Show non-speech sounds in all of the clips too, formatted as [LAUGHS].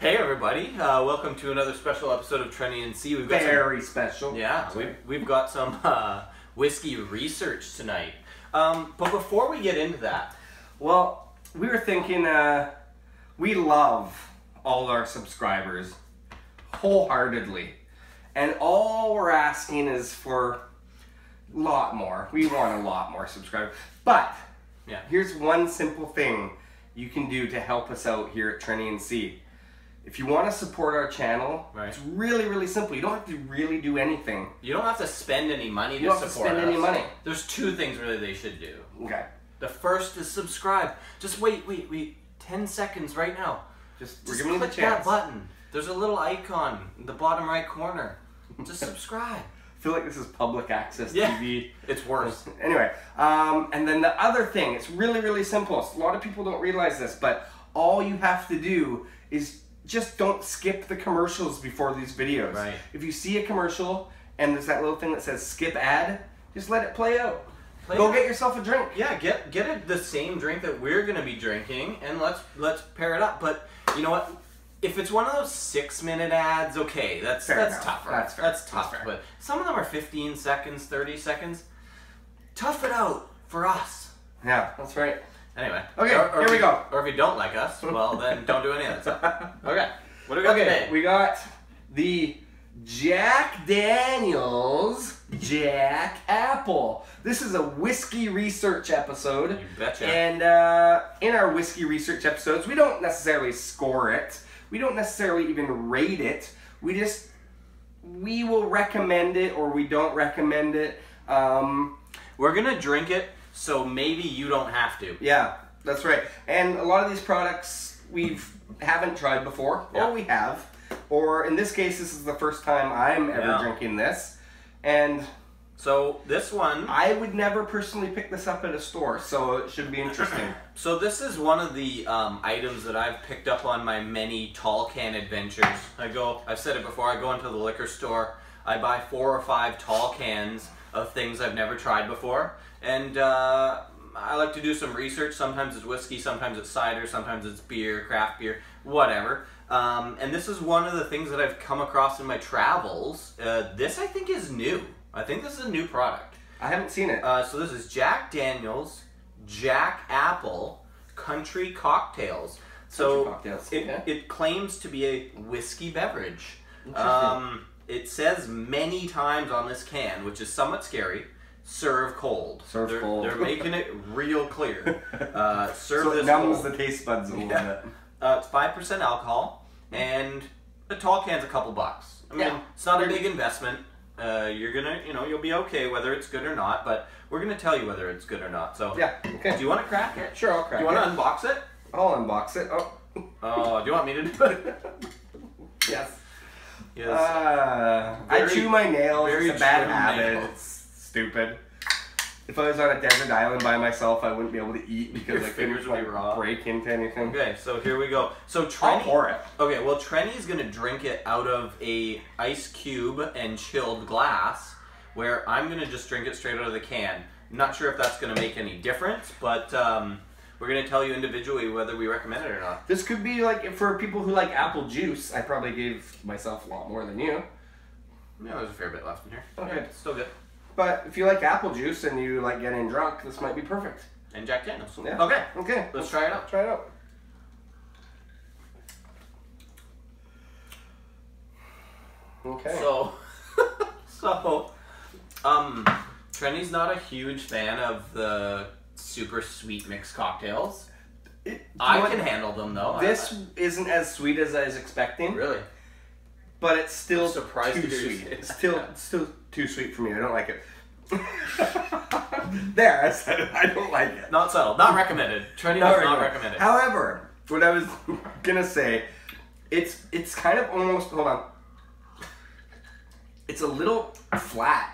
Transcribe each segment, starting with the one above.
Hey everybody, uh, welcome to another special episode of Trenny and C. We've got Very special. yeah, we've, we've got some uh, whiskey research tonight. Um, but before we get into that, Well, we were thinking, uh, we love all our subscribers wholeheartedly. And all we're asking is for a lot more. We want a lot more subscribers. But yeah, here's one simple thing you can do to help us out here at Trenny and C. If you want to support our channel, Right. it's really, really simple. You don't have to really do anything. you don't have to spend any money You to don't have to support spend us. any money. There's two things really they should do. Okay. The first is subscribe. Just wait, wait, wait, 10 seconds right now. Just, Just giving you the click that chance. button. There's a little icon in the bottom right corner. Just [LAUGHS] subscribe. I feel like this is public access Yeah. TV. It's worse. [LAUGHS] Anyway, um, and then the other thing, it's really, really simple. A lot of people don't realize this, but all you have to do is just don't skip the commercials before these videos. Right. If you see a commercial and there's that little thing that says skip ad, just let it play out. Play Go it. get yourself a drink. Yeah, get get it the same drink that we're gonna be drinking, and let's let's pair it up. But you know what? If it's one of those six minute ads, okay, that's Fair that's enough. tougher. That's fair. That's That's tough. fair. But some of them are fifteen seconds, thirty seconds. Tough it out for us. Yeah, that's right. Anyway. Okay, or, or here we you- go. Or if you don't like us, [LAUGHS] well then don't do any of that stuff. Okay. What do we got Okay, today? we got the Jack Daniels Jack Apple. This is a whiskey research episode. You betcha. And uh, in our whiskey research episodes, we don't necessarily score it. We don't necessarily even rate it. We just we will recommend it or we don't recommend it. Um, We're gonna drink it, so maybe you don't have to. yeah, that's right. And a lot of these products we've haven't tried before, Yeah. or we have, or in this case, this is the first time I'm ever Yeah. drinking this, and So this one I would never personally pick this up at a store, so it should be interesting. [CLEARS THROAT] So this is one of the um, items that I've picked up on my many tall can adventures. I go, I've said it before, I go into the liquor store, I buy four or five tall cans of things I've never tried before, and uh, I like to do some research. Sometimes it's whiskey, sometimes it's cider, sometimes it's beer, craft beer, whatever. Um, and this is one of the things that I've come across in my travels. Uh, this I think is new. I think this is a new product. I haven't seen it. Uh, so this is Jack Daniels Jack Apple Country Cocktails. So Country cocktails, it, okay. it claims to be a whiskey beverage. Interesting. Um, it says many times on this can, which is somewhat scary. Serve cold. Serve they're, cold. They're making it real clear. Uh, [LAUGHS] serve so this it numbs cold. the taste buds a little Yeah. bit. Uh, it's five percent alcohol, and a tall can's a couple bucks. I mean, Yeah. it's not a big investment. Uh, you're gonna, you know, you'll be okay whether it's good or not. But we're gonna tell you whether it's good or not. So, Yeah, okay. do you want to crack it? Sure, I'll crack Do you want to unbox it? I'll unbox it. Oh, Oh, do you want me to do [LAUGHS] it? yes. Uh, I chew my nails. very It's a bad habit. nails. It's stupid. If I was on a desert island by myself, I wouldn't be able to eat because Your I fingers couldn't would be raw. break into anything. okay, so here we go. So I'll pour it. Okay, well Trenny's gonna drink it out of a ice cube and chilled glass, where I'm gonna just drink it straight out of the can. I'm not sure if that's gonna make any difference, but um, we're gonna tell you individually whether we recommend it or not. This could be like for people who like apple juice. I probably gave myself a lot more than you. Yeah, there's a fair bit left in here. Okay. Yeah, it's still good. But if you like apple juice and you like getting drunk, this might be perfect. And Jack Daniels. Yeah. Okay, Okay. let's try it out. Try it out. Okay. So, [LAUGHS] so, um, Trenny's not a huge fan of the super sweet mixed cocktails. It- I can handle them though. I- This isn't as sweet as I was expecting, really. but it's still I'm surprised too to hear you sweet. It's still Yeah. [LAUGHS] it's still too sweet for me. I don't like it. [LAUGHS] there, I said it. I don't like it. Not settled. Not recommended. Trenny Not not recommended. However, what I was [LAUGHS] gonna say, it's it's kind of almost hold on. It's a little flat.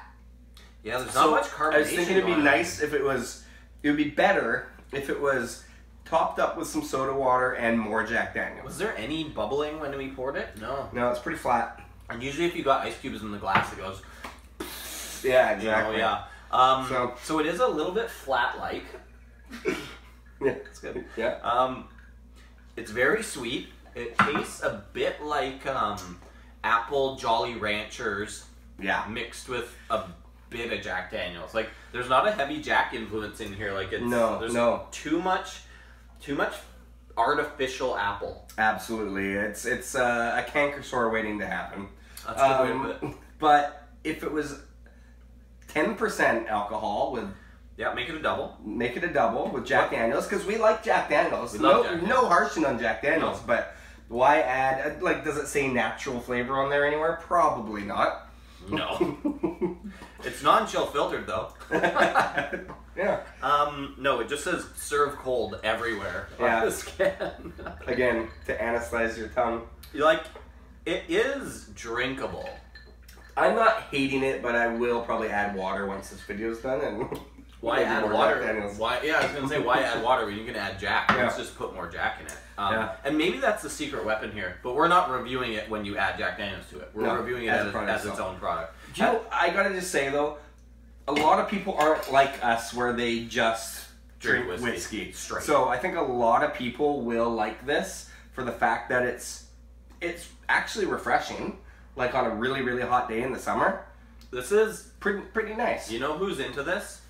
yeah, there's not So, much carbonation. I was thinking it'd be nice if it was. It would be better if it was topped up with some soda water and more Jack Daniels. Was there any bubbling when we poured it? No. No, it's pretty flat. And usually, if you got ice cubes in the glass, it goes. Yeah, You exactly. know, yeah. Um, So- so, it is a little bit flat-like. [LAUGHS] Yeah. It's good. Yeah. Um, it's very sweet. It tastes a bit like um, apple Jolly Ranchers Yeah. mixed with a bit of Jack Daniels. Like there's not a heavy Jack influence in here. Like it's No, there's no. too much, too much artificial apple. Absolutely. It's it's uh, a canker sore waiting to happen. That's a good way to Um, put it. [LAUGHS] But if it was 10% alcohol with Yeah, make it a double. make it a double with Jack Daniels because we like Jack Daniels. No, Jack no harshing on Jack Daniels, No. but why add? Like, does it say natural flavor on there anywhere? Probably not. No, [LAUGHS] it's non-chill filtered though. [LAUGHS] yeah. Um, no, it just says serve cold everywhere Yeah. on this can. Again, to anesthetize your tongue. You like, it is drinkable. I'm not hating it, but I will probably add water once this video is done. And [LAUGHS] Why add water? Why? Yeah, I was gonna say why add water when you can add Jack. Let's just put more Jack in it. Um, Yeah. And maybe that's the secret weapon here. But we're not reviewing it when you add Jack Daniels to it. We're No, reviewing it as as, as its own product. Do you know, I gotta just say though, a lot of people aren't like us where they just drink, Drink whiskey. whiskey. Straight. So I think a lot of people will like this for the fact that it's it's actually refreshing, like on a really really hot day in the summer. This is Pretty pretty nice. You know who's into this?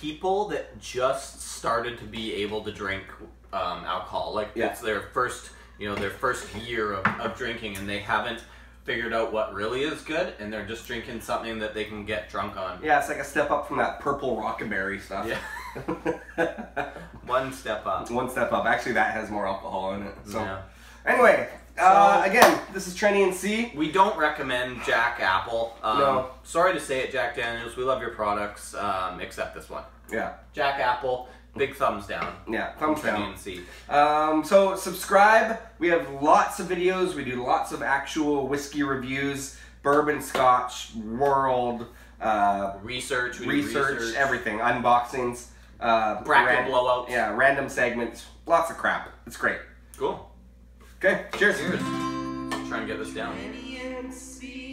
People that just started to be able to drink um, alcohol. Like Yeah. it's their first, you know, their first year of, of drinking, and they haven't figured out what really is good, and they're just drinking something that they can get drunk on. Yeah, it's like a step up from that purple rockaberry stuff. Yeah. [LAUGHS] One step up. One step up. Actually, that has more alcohol in it. So Yeah. anyway, uh, So- again, this is Trenny and C. We don't recommend Jack Apple. Um, No. Sorry to say it, Jack Daniels. We love your products, um, except this one. Yeah, Jack Apple, big thumbs down. yeah. Thumbs down. and C. Um, so subscribe. We have lots of videos. We do lots of actual whiskey reviews, bourbon, Scotch, world, uh, Research. We do research, everything, unboxings, uh, Bracket blowouts. Yeah, random segments, lots of crap. It's great. Cool. Okay, cheers. Cheers. Try and get this down. Trenny and C.